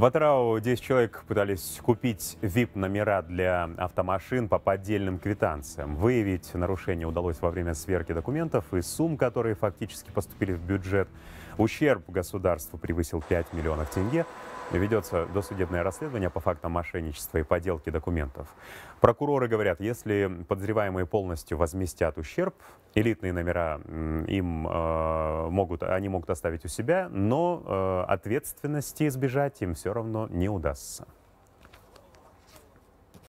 В Атырау 10 человек пытались купить VIP-номера для автомашин по поддельным квитанциям. Выявить нарушение удалось во время сверки документов и сумм, которые фактически поступили в бюджет. Ущерб государству превысил 5 миллионов тенге. Ведется досудебное расследование по фактам мошенничества и подделки документов. Прокуроры говорят, если подозреваемые полностью возместят ущерб, элитные номера им э, могут, они могут оставить у себя, но э, ответственности избежать им все равно не удастся.